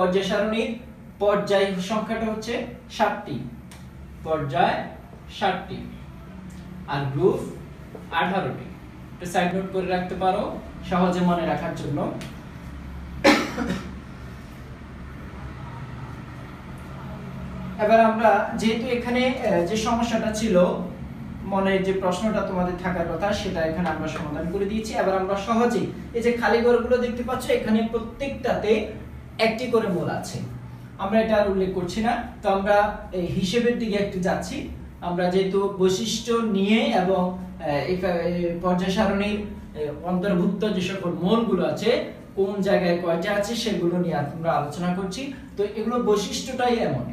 পর্যায় সারণীর পর্যায় সংখ্যাটা হচ্ছে ষাটটি। পর্যায় ষাটটি। আর গ্রুপ আঠারোটি। এটা সাইড নোট করে রাখতে পারো, সহজে মনে রাখার জন্য। এবার আমরা যেহেতু এখানে যে সমস্যাটা ছিল মনে যে প্রশ্নটা তোমাদের থাকার কথা, সেটা এখানে আমরা সমাধান করে দিয়েছি। এবার আমরা সহজেই এই যে খালি ঘরগুলো দেখতে পাচ্ছ, এখানে প্রত্যেকটাতে একটি করে মোল আছে। আমরা এটা আর উল্লেখ করছি না। তো আমরা এই হিসেবের দিকে একটু যাচ্ছি। আমরা যেহেতু বৈশিষ্ট্য নিয়ে এবং পর্যায় সারণীর অন্তর্ভুক্ত যে সকল মূলগুলো আছে, কোন জায়গায় কয়টা আছে সেগুলো নিয়ে আমরা আলোচনা করছি। তো এগুলো বৈশিষ্ট্যটাই এমন।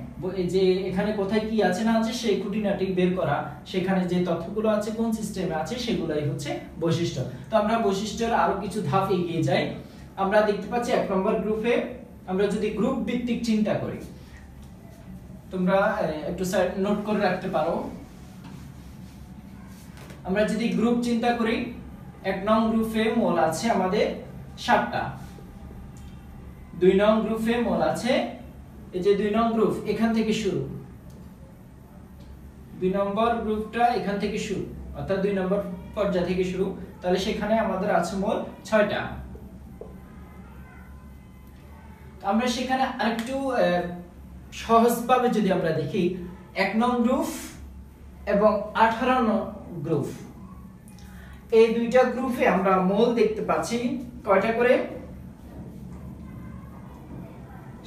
যে এখানে কোথায় কি আছে না আছে সেই খুঁটিনাটি বের করা, সেখানে যে তথ্যগুলো আছে, কোন সিস্টেমে আছে সেগুলাই হচ্ছে বৈশিষ্ট্য। তো আমরা বৈশিষ্ট্যের আরও কিছু ধাপ এগিয়ে যাই। আমরা দেখতে পাচ্ছি এক নম্বর গ্রুপে আমরা যদি গ্রুপ ভিত্তিক চিন্তা করি, তোমরা একটু নোট করে রাখতে পারো। আমরা যদি গ্রুপ চিন্তা করি, এক নং গ্রুপে মোল আছে আমাদের সাতটা। দুই নং গ্রুপে মোল আছে, এই যে দুই নং গ্রুপ এখান থেকে শুরু। দুই নম্বর গ্রুপটা এখান থেকে শুরু, অর্থাৎ দুই নম্বর পর্যায় থেকে শুরু। তাহলে সেখানে আমাদের আছে মোল ছয়টা। আমরা সেখানে আরেকটু সহজভাবে যদি আমরা দেখি, এক নং গ্রুপ এবং আঠারো নং গ্রুপ এই দুইটা গ্রুপে আমরা মোল দেখতে পাচ্ছি, কয়টা করে?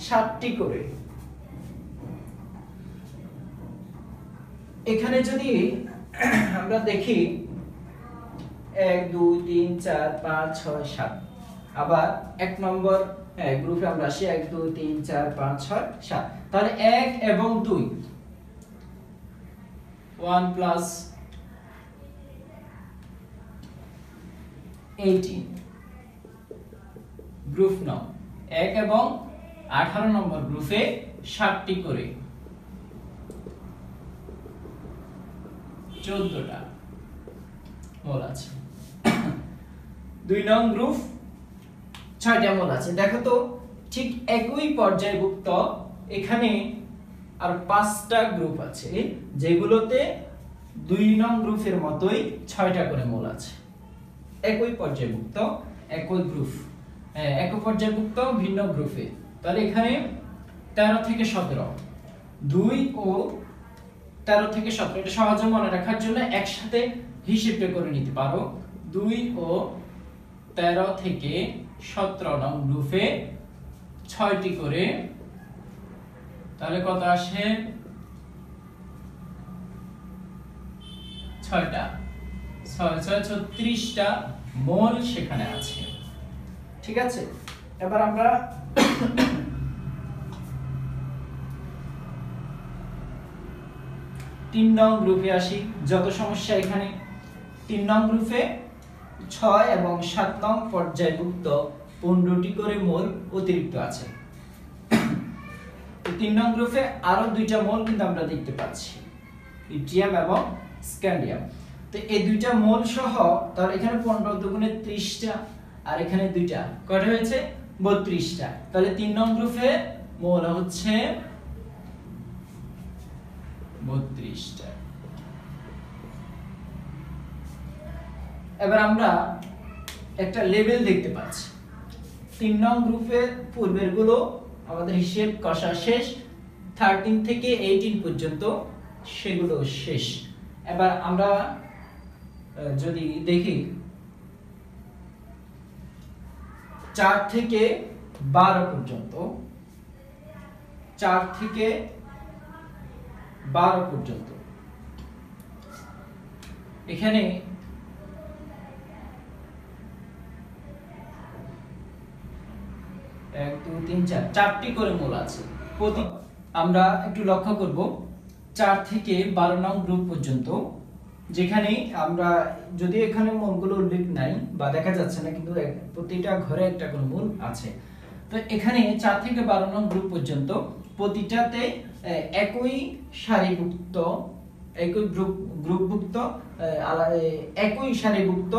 সাতটি করে। এখানে যদি আমরা দেখি, এক, দুই, তিন, চার, পাঁচ, ছয়, সাত। আবার এক নম্বর হ্যাঁ গ্রুপে আমরা আসি, এক, দুই, তিন, চার, পাঁচ, ছয়, সাত। তাহলে এক এবং দুই। ওয়ান প্লাস গ্রুপ নং এক এবং আঠারো নম্বর গ্রুপে ষাটটি করে। চোদ্দটা। মোল আছে। দুই নং গ্রুপ ছয়টা মোল আছে। দেখো তো ঠিক একই পর্যায়ভুক্ত এখানে আর পাঁচটা গ্রুপ আছে যেগুলোতে দুই নং গ্রুপের মতোই ছয়টা করে মোল আছে। একই পর্যায়ভুক্ত একই গ্রুপ হ্যাঁ, একই পর্যায়ভুক্ত ভিন্ন গ্রুপে তাহলে এখানে তেরো থেকে সতেরো দুই ও তেরো থেকে সতেরো এটা সহজে মনে রাখার জন্য একসাথে হিসেবটা করে নিতে পারো। দুই ও তেরো থেকে সতেরো নং গ্রুপে ছয়টি করে। তাহলে কত আসে? ছয়টা। ছয় ছয়, ছত্রিশটা মোল সেখানে আছে। ঠিক আছে? এবার আমরা তিন নং গ্রুপে আসি। যত সমস্যা এখানে, তিন নং গ্রুপে ছয় এবং সাত নং পর্যায়ভুক্ত পনেরোটি করে মোল অতিরিক্ত আছে। তিন নং গ্রুপে আরও দুইটা মোল কিন্তু আমরা দেখতে পাচ্ছি, ইট্রিয়াম এবং স্ক্যান্ডিয়াম। তো এই দুইটা মোল সহ তাহলে এখানে পনেরো দুগুণে ত্রিশটা আর এখানে দুইটা কটা হয়েছে? বত্রিশটা। তাহলে তিন নং গ্রুপে মোল হচ্ছে বত্রিশটা। এবার আমরা একটা লেভেল দেখতে পাচ্ছি। তিন নং গ্রুপের পূর্বেরগুলো আমাদের হিসেব কষা শেষ থার্টিন থেকে এইটিন পর্যন্ত সেগুলো শেষ। এবার আমরা যদি দেখি, চার থেকে বারো পর্যন্ত, চার থেকে বারো পর্যন্ত। এখানে এক দুই তিন, চার, চারটি করে মূল আছে। প্রতি আমরা একটু লক্ষ্য করব। চার থেকে বারো নং গ্রুপ পর্যন্ত, যেখানে আমরা যদি এখানে মূলগুলো উল্লেখ নাই বা দেখা যাচ্ছে না, কিন্তু প্রতিটা ঘরে একটা করে মূল আছে। তো এখানে চার থেকে বারো নং গ্রুপ পর্যন্ত, প্রতিটাতে একই সারিভুক্ত, একই গ্রুপ গ্রুপভুক্ত একই সারিভুক্ত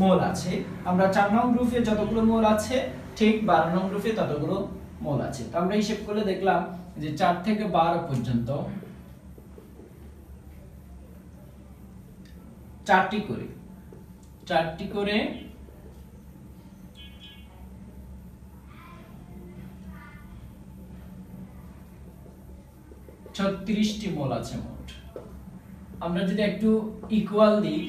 মোল আছে। আমরা চার নং গ্রুপে যতগুলো মোল আছে ঠিক বারো নং গ্রুপে ততগুলো মোল আছে। তো আমরা হিসেব করলে দেখলাম যে চার থেকে বারো পর্যন্ত চারটি করে। চারটি করে ছত্রিশটি মোল আছে মোট। আমরা যদি একটু ইকুয়াল দিই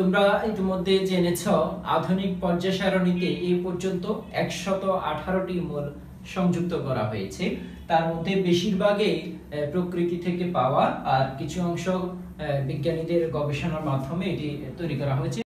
তোমরা ইতিমধ্যে জেনেছ, আধুনিক পর্যায় সারণীতে এই পর্যন্ত একশত আঠারোটি মূল সংযুক্ত করা হয়েছে। তার মধ্যে বেশিরভাগই প্রকৃতি থেকে পাওয়া, আর কিছু অংশ বিজ্ঞানীদের গবেষণার মাধ্যমে এটি তৈরি করা হয়েছে।